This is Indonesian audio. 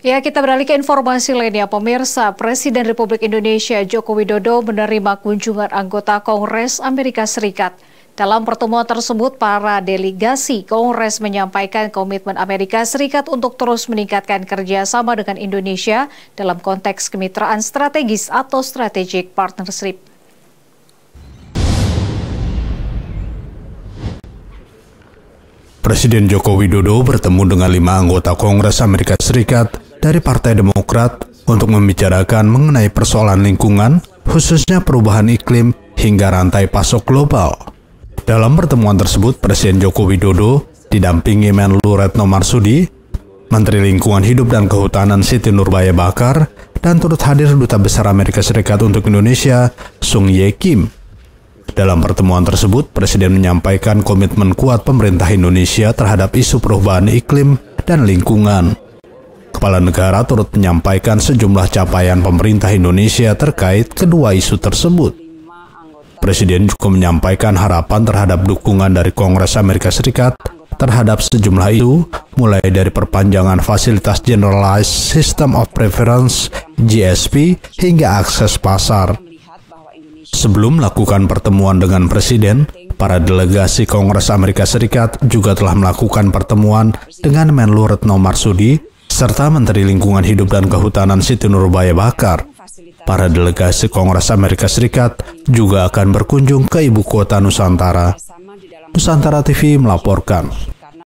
Ya, kita beralih ke informasi lainnya. Pemirsa, Presiden Republik Indonesia Joko Widodo menerima kunjungan anggota Kongres Amerika Serikat. Dalam pertemuan tersebut, para delegasi Kongres menyampaikan komitmen Amerika Serikat untuk terus meningkatkan kerjasama dengan Indonesia dalam konteks kemitraan strategis atau strategic partnership. Presiden Joko Widodo bertemu dengan lima anggota Kongres Amerika Serikat dari Partai Demokrat untuk membicarakan mengenai persoalan lingkungan, khususnya perubahan iklim hingga rantai pasok global. Dalam pertemuan tersebut, Presiden Joko Widodo didampingi Menlu Retno Marsudi, Menteri Lingkungan Hidup dan Kehutanan Siti Nurbaya Bakar, dan turut hadir Duta Besar Amerika Serikat untuk Indonesia, Sung Ye Kim. Dalam pertemuan tersebut, Presiden menyampaikan komitmen kuat pemerintah Indonesia terhadap isu perubahan iklim dan lingkungan. Kepala negara turut menyampaikan sejumlah capaian pemerintah Indonesia terkait kedua isu tersebut. Presiden juga menyampaikan harapan terhadap dukungan dari Kongres Amerika Serikat terhadap sejumlah isu, mulai dari perpanjangan fasilitas Generalized System of Preference GSP hingga akses pasar. Sebelum melakukan pertemuan dengan Presiden, para delegasi Kongres Amerika Serikat juga telah melakukan pertemuan dengan Menlu Retno Marsudi serta Menteri Lingkungan Hidup dan Kehutanan Siti Nurbaya Bakar. Para delegasi Kongres Amerika Serikat juga akan berkunjung ke ibu kota Nusantara. Nusantara TV melaporkan.